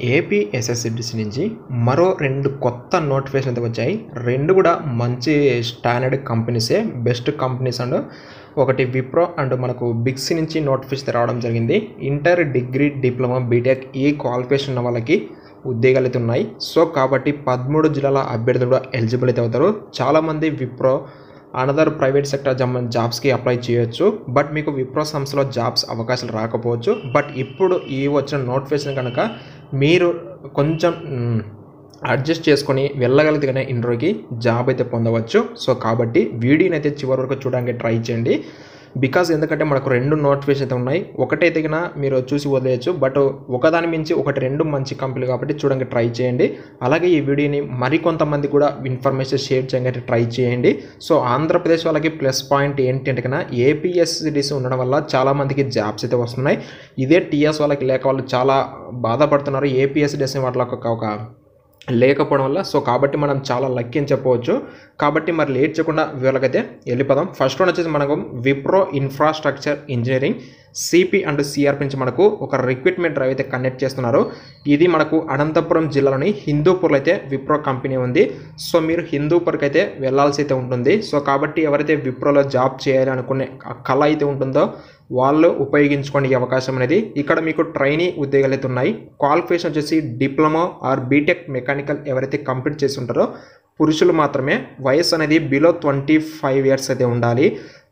ఏపీఎస్ఎస్సిబిసి నుంచి మరో రెండు కొత్త నోటిఫికేషన్ అయితే వచ్చాయి. రెండు కూడా మంచి స్టాండర్డ్ కంపెనీసే బెస్ట్ కంపెనీస్ అండ్ ఒకటి విప్రో అండ్ మనకు బిగ్సీ నుంచి నోటిఫికేషన్ రావడం జరిగింది. Inter degree diploma B Tech ఈ క్వాలిఫికేషన్ ఉన్న వాళ్ళకి ఉద్యోగాలు అయితే ఉన్నాయి. సో కాబట్టి పదమూడు జిల్లాల అభ్యర్థులు కూడా ఎలిజిబుల్ అయితే అవుతారు. చాలామంది విప్రో అనదర్ ప్రైవేట్ సెక్టర్ జాబ్స్కి అప్లై చేయొచ్చు. బట్ మీకు విప్రో సంస్థలో జాబ్స్ అవకాశాలు రాకపోవచ్చు. బట్ ఇప్పుడు ఈ వచ్చిన నోటిఫికేషన్ కనుక మీరు కొంచెం అడ్జస్ట్ చేసుకొని వెళ్ళగలిగితేనే కానీ ఇంటర్వ్యూకి జాబ్ అయితే పొందవచ్చు. సో కాబట్టి వీడియోని అయితే చివరి వరకు చూడడానికి ట్రై చేయండి. బికాజ్ ఎందుకంటే మనకు రెండు నోటిఫికేషన్ అయితే ఉన్నాయి. ఒకటైతే కన్నా మీరు చూసి వదిలేయచ్చు. బట్ ఒకదాని మించి ఒకటి రెండు మంచి కంపెనీలు కాబట్టి చూడడానికి ట్రై చేయండి. అలాగే ఈ వీడియోని మరికొంతమంది కూడా ఇన్ఫర్మేషన్ షేర్ చేయడానికి ట్రై చేయండి. సో ఆంధ్రప్రదేశ్ వాళ్ళకి ప్లస్ పాయింట్ ఏంటి అంటే కన్నా ఏపీఎస్సిడిసి ఉండడం వల్ల చాలామందికి జాబ్స్ అయితే వస్తున్నాయి. ఇదే టీఎస్ వాళ్ళకి లేక వాళ్ళు చాలా బాధపడుతున్నారు. ఏపీఎస్సిడిసి వాళ్ళకి ఒక లేకపోవడం వల్ల సో కాబట్టి మనం చాలా లక్కీ అని చెప్పవచ్చు. కాబట్టి మరి లేట్ చేయకుండా వీళ్ళకైతే వెళ్ళిపోదాం. ఫస్ట్ వన్ వచ్చేసి మనకు Wipro infrastructure engineering CP and CRP నుంచి మనకు ఒక రిక్రూట్మెంట్ డ్రైవ్ అయితే కండక్ట్ చేస్తున్నారు. ఇది మనకు అనంతపురం జిల్లాలోని హిందూపూర్లో అయితే విప్రో కంపెనీ ఉంది. సో మీరు హిందూపూర్కి అయితే వెళ్ళాల్సి అయితే ఉంటుంది. సో కాబట్టి ఎవరైతే విప్రోలో జాబ్ చేయాలి అనుకునే కళ అయితే ఉంటుందో వాళ్ళు ఉపయోగించుకోండి అవకాశం అనేది ఇక్కడ మీకు ట్రైనీ ఉద్యోగాలు అయితే ఉన్నాయి. క్వాలిఫికేషన్ వచ్చేసి diploma or B Tech mechanical ఎవరైతే కంప్లీట్ చేసి ఉంటారో పురుషులు మాత్రమే వయసు అనేది బిలో ట్వంటీ ఫైవ్ ఇయర్స్ అయితే ఉండాలి.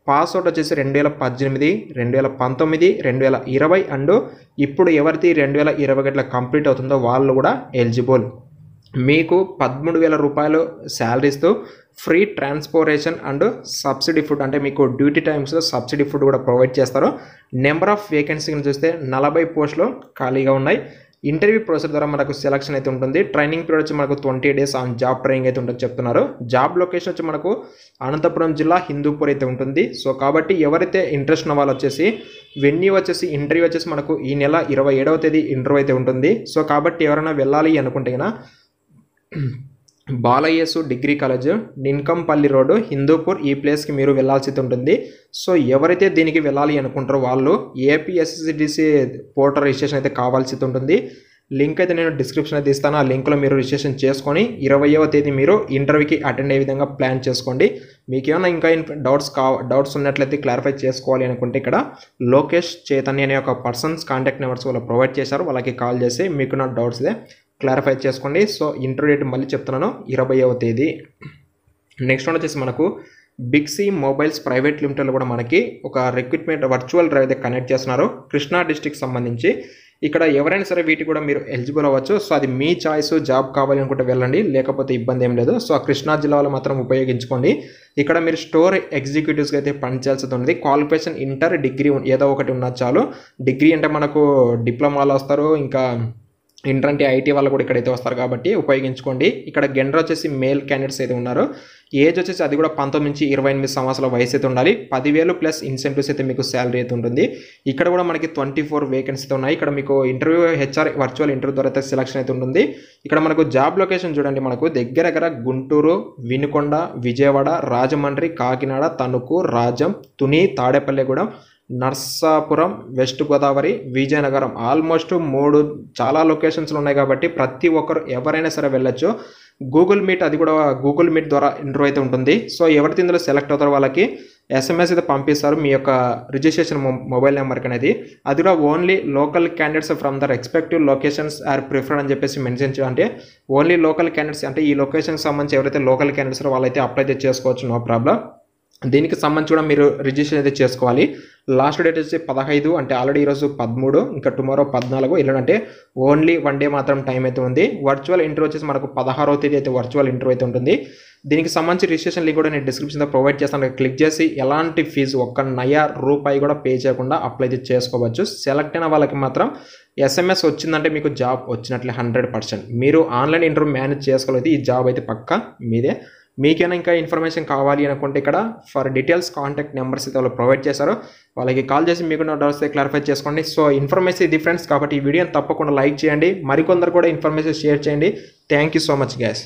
పాస్అవుట్ వచ్చేసి రెండు వేల పద్దెనిమిది రెండు వేల పంతొమ్మిది రెండు వేల ఇరవై అండ్ ఇప్పుడు ఎవరిది రెండు వేల ఇరవై గట్ల కంప్లీట్ అవుతుందో వాళ్ళు కూడా ఎలిజిబుల్. మీకు పదమూడు వేల రూపాయలు శాలరీస్తో free transportation and subsidy food అంటే మీకు డ్యూటీ టైమ్స్లో సబ్సిడీ ఫుడ్ కూడా ప్రొవైడ్ చేస్తారు. నెంబర్ ఆఫ్ వేకెన్సీని చూస్తే నలభై పోస్టులు ఖాళీగా ఉన్నాయి. ఇంటర్వ్యూ ప్రాసెస్ ద్వారా మనకు సెలక్షన్ అయితే ఉంటుంది. ట్రైనింగ్ పీరియడ్ వచ్చి మనకు twenty days on job training అయితే ఉంటుంది చెప్తున్నారు. జాబ్ లొకేషన్ వచ్చి మనకు అనంతపురం జిల్లా హిందూపూర్ అయితే ఉంటుంది. సో కాబట్టి ఎవరైతే ఇంట్రెస్ట్ ఉన్న వాళ్ళు వచ్చేసి వెన్యూ వచ్చేసి ఇంటర్వ్యూ వచ్చేసి మనకు ఈ నెల ఇరవై ఏడవ తేదీ ఇంటర్వ్యూ అయితే ఉంటుంది. సో కాబట్టి ఎవరైనా వెళ్ళాలి అనుకుంటే కనుక బాలయ్యసు డిగ్రీ కాలేజ్ నిన్కంపల్లి రోడ్డు హిందూపూర్ ఈ ప్లేస్కి మీరు వెళ్ళాల్సి ఉంటుంది సో ఎవరైతే దీనికి వెళ్ళాలి అనుకుంటారో వాళ్ళు ఏపీఎస్సిడిసి పోర్టల్ రిజిస్ట్రేషన్ అయితే కావాల్సి ఉంటుంది లింక్ అయితే నేను డిస్క్రిప్షన్ అయితే ఇస్తాను ఆ లింక్లో మీరు రిజిస్ట్రేషన్ చేసుకొని ఇరవైవ తేదీ మీరు ఇంటర్వ్యూకి అటెండ్ అయ్యే విధంగా ప్లాన్ చేసుకోండి. మీకు ఏమైనా ఇంకా డౌట్స్ కా డౌట్స్ ఉన్నట్లయితే క్లారిఫై చేసుకోవాలి అనుకుంటే ఇక్కడ లోకేష్ చైతన్య అనే ఒక పర్సన్స్ కాంటాక్ట్ నెంబర్స్ వాళ్ళు ప్రొవైడ్ చేశారు. వాళ్ళకి కాల్ చేసి మీకు నా డౌట్స్ ఇదే క్లారిఫై చేసుకోండి. సో ఇంటర్వ్యూ డేట్ మళ్ళీ చెప్తున్నాను ఇరవైవ తేదీ. నెక్స్ట్ వన్ వచ్చేసి మనకు బిగ్సీ మొబైల్స్ ప్రైవేట్ లిమిటెడ్లో కూడా మనకి ఒక రిక్రూట్మెంట్ వర్చువల్ డ్రైవ్ అయితే కనెక్ట్ చేస్తున్నారు. కృష్ణా డిస్టిక్ సంబంధించి. ఇక్కడ ఎవరైనా సరే వీటికి కూడా మీరు ఎలిజిబుల్ అవ్వచ్చు. సో అది మీ చాయిస్ జాబ్ కావాలి అనుకుంటే వెళ్ళండి. లేకపోతే ఇబ్బంది ఏం లేదు. సో ఆ కృష్ణా జిల్లాలో మాత్రం ఉపయోగించుకోండి. ఇక్కడ మీరు స్టోర్ ఎగ్జిక్యూటివ్స్గా అయితే పనిచేయాల్సి ఉంది క్వాలిఫికేషన్ ఇంటర్ డిగ్రీ ఏదో ఒకటి ఉన్నా చాలు. డిగ్రీ అంటే మనకు డిప్లొమాలో వస్తారు. ఇంకా ఇంటర్ ఐటీ వాళ్ళు కూడా ఇక్కడైతే వస్తారు కాబట్టి ఉపయోగించుకోండి. ఇక్కడ జెండర్ వచ్చేసి మేల్ క్యాండిడేట్స్ అయితే ఉన్నారో. ఏజ్ వచ్చేసి అది కూడా పంతొమ్మిది నుంచి ఇరవై ఎనిమిది సంవత్సరాల వయసు అయితే ఉండాలి. పదివేలు ప్లస్ ఇన్సెంటివ్స్ అయితే మీకు శాలరీ అయితే ఉంటుంది. ఇక్కడ కూడా మనకి ట్వంటీ ఫోర్ వేకెన్సీ అయితే ఉన్నాయి. ఇక్కడ మీకు ఇంటర్వ్యూ హెచ్ఆర్ వర్చువల్ ఇంటర్వ్యూ ద్వారా అయితే సెలక్షన్ అయితే ఉంటుంది. ఇక్కడ మనకు జాబ్ లొకేషన్ చూడండి మనకు. దగ్గర దగ్గర గుంటూరు వినుకొండ విజయవాడ రాజమండ్రి కాకినాడ తణుకు రాజం తుని తాడేపల్లిగూడెం నర్సాపురం వెస్ట్ గోదావరి విజయనగరం. ఆల్మోస్ట్ మూడు చాలా లొకేషన్స్లు ఉన్నాయి కాబట్టి ప్రతి ఒక్కరు ఎవరైనా సరే వెళ్ళొచ్చు. గూగుల్ మీట్ అది కూడా గూగుల్ మీట్ ద్వారా ఇంటర్వ్యూ అయితే ఉంటుంది. సో ఎవరైతే ఇందులో సెలెక్ట్ అవుతారో వాళ్ళకి ఎస్ఎంఎస్ అయితే పంపిస్తారు మీ యొక్క రిజిస్ట్రేషన్ మొబైల్ నెంబర్కి అనేది అది కూడా only local candidates from their respective locations are preferred అని చెప్పేసి మెన్షన్ అంటే ఓన్లీ లోకల్ క్యాండిడేట్స్ అంటే ఈ లొకేషన్కి సంబంధించి ఎవరైతే లోకల్ క్యాండిడేట్స్ వాళ్ళైతే అప్లై అయితే చేసుకోవచ్చు నో ప్రాబ్లం. దీనికి సంబంధించి కూడా మీరు రిజిస్ట్రేషన్ అయితే చేసుకోవాలి. లాస్ట్ డేట్ వచ్చి పదహైదు అంటే ఆల్రెడీ ఈరోజు పదమూడు ఇంకా టుమారో పద్నాలుగు ఎల్లుండంటే ఓన్లీ వన్ డే మాత్రం టైం అయితే ఉంది. వర్చువల్ ఇంటర్వ్యూ వచ్చేసి మనకు పదహారో తేదీ అయితే వర్చువల్ ఇంటర్వ్యూ అయితే ఉంటుంది. దీనికి సంబంధించి రిజిస్ట్రేషన్ లింక్ కూడా నేను డిస్క్రిప్షన్లో ప్రొవైడ్ చేస్తాను. క్లిక్ చేసి ఎలాంటి ఫీజు ఒక్క నయా రూపాయి కూడా పే చేయకుండా అప్లై అయితే చేసుకోవచ్చు. సెలెక్ట్ అయిన వాళ్ళకి మాత్రం ఎస్ఎంఎస్ వచ్చిందంటే మీకు జాబ్ వచ్చినట్లే హండ్రెడ్ పర్సెంట్ మీరు ఆన్లైన్ ఇంటర్వ్యూ మేనేజ్ చేసుకోలేదు ఈ జాబ్ అయితే పక్కా మీదే. మీకైనా ఇంకా ఇన్ఫర్మేషన్ కావాలి అనుకుంటే ఇక్కడ ఫర్ డీటెయిల్స్ కాంటాక్ట్ నెంబర్స్ అయితే వాళ్ళు ప్రొవైడ్ చేశారు. వాళ్ళకి కాల్ చేసి మీకు నా డౌట్స్ క్లారిఫై చేసుకోండి. సో ఇన్ఫర్మేషన్ ఇది ఫ్రెండ్స్ కాబట్టి ఈ వీడియోని తప్పకుండా లైక్ చేయండి. మరికొందరు కూడా ఇన్ఫర్మేషన్ షేర్ చేయండి. Thank you so much guys